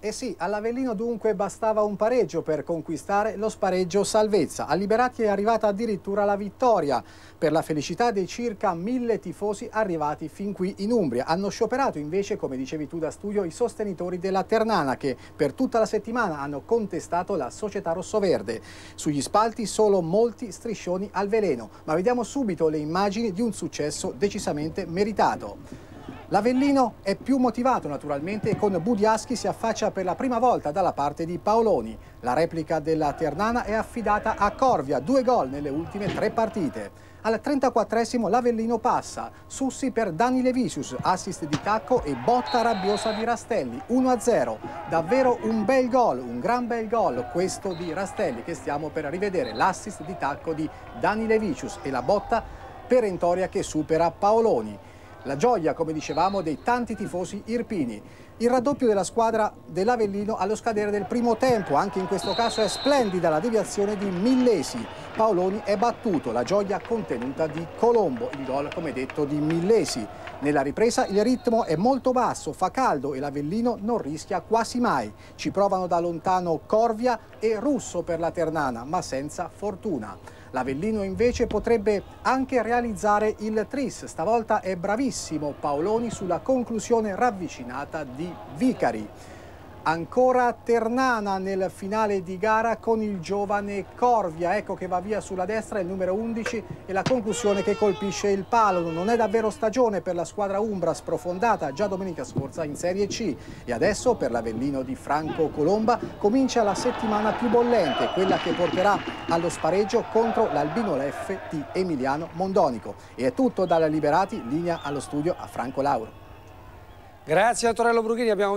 Eh sì, all'Avellino dunque bastava un pareggio per conquistare lo spareggio salvezza. A Liberati è arrivata addirittura la vittoria per la felicità dei circa mille tifosi arrivati fin qui in Umbria. Hanno scioperato invece, come dicevi tu da studio, i sostenitori della Ternana che per tutta la settimana hanno contestato la società rossoverde. Sugli spalti solo molti striscioni al veleno, ma vediamo subito le immagini di un successo decisamente meritato. L'Avellino è più motivato naturalmente e con Budiaschi si affaccia per la prima volta dalla parte di Paoloni. La replica della Ternana è affidata a Corvia, due gol nelle ultime tre partite. Al 34esimo l'Avellino passa, Sussi per Dani Levisius, assist di Tacco e botta rabbiosa di Rastelli, 1-0. Davvero un bel gol, un gran bel gol questo di Rastelli che stiamo per rivedere, l'assist di Tacco di Dani Levisius e la botta perentoria che supera Paoloni. La gioia, come dicevamo, dei tanti tifosi irpini. Il raddoppio della squadra dell'Avellino allo scadere del primo tempo, anche in questo caso è splendida la deviazione di Millesi. Paoloni è battuto, la gioia contenuta di Colombo, il gol come detto di Millesi. Nella ripresa il ritmo è molto basso, fa caldo e l'Avellino non rischia quasi mai. Ci provano da lontano Corvia e Russo per la Ternana, ma senza fortuna. L'Avellino invece potrebbe anche realizzare il tris, stavolta è bravissimo Paoloni sulla conclusione ravvicinata di Vicari. Ancora Ternana nel finale di gara con il giovane Corvia, ecco che va via sulla destra il numero 11 e la conclusione che colpisce il palo. Non è davvero stagione per la squadra Umbra sprofondata già domenica scorsa in Serie C e adesso per l'Avellino di Franco Colomba comincia la settimana più bollente, quella che porterà allo spareggio contro l'Albino Leffe di Emiliano Mondonico. E è tutto dalla Liberati, linea allo studio a Franco Lauro. Grazie a Torello Brughini, abbiamo